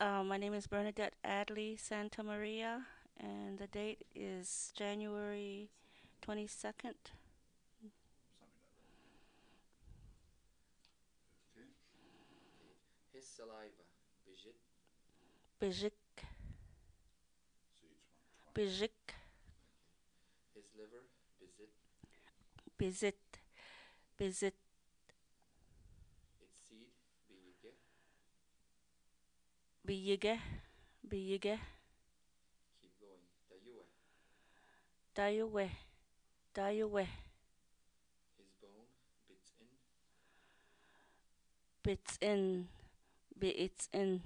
Uh, my name is Bernadette Adley Santa Maria, and the date is January 22nd. something like that. Okay, His saliva, Bijik, so each one, twenty. Bijik, his liver, Bizit, Bizit, Bizit, Biyige, Biyige, keep going, Dayue, Dayuwe, Dayuwe, his bone, Bits in, Bits in, Bits in,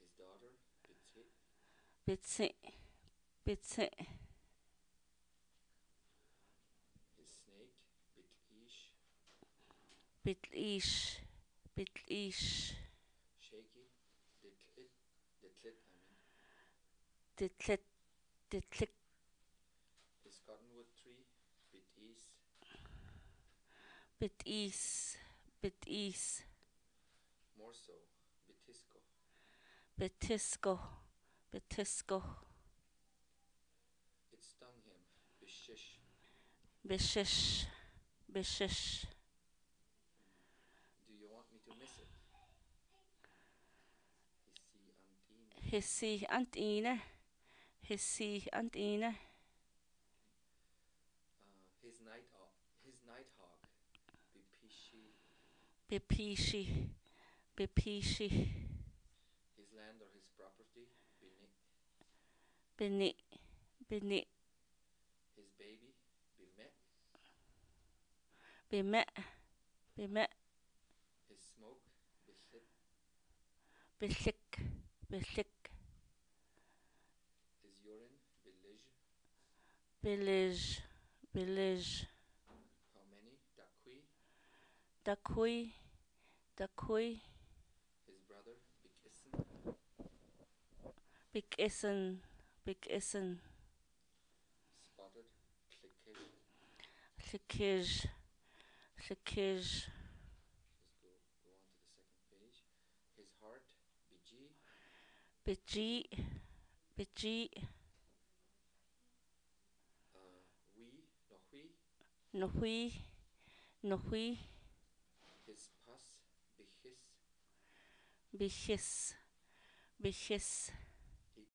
his daughter, Bitsit, Bitsi, Bitsi, his snake, Bitish, Bitlish, Bitlish, shaky, Ditlit, Ditlik, his cottonwood tree, Bitis, Bitis, Bitis, more so, Bitisco, Bitisco, Bitisco, it stung him, Bishish, Bishish, Bishish, do you want me to miss it? Hissi Antine, Hissi Antine, his uh, his nighthawk, Bipishi, Bipishi, Bipishi, his land or his property, Binik, Bini, Bini, his baby, Bimet, Bimet, Bimet, his smoke, Bishit, Bishik, Bishik, Village, Village, how many, Dakui, Dakui, Dakui, his brother, Bikissen, Big Essen, Big Essen, spotted, Klikil, Shikij, Shikij, let's go, go on to the second page, his heart, Biji, Biji, Biji, uh, we, Nohui, Nohui, Nohui, his pus, Bichis, Bichis, Bichis,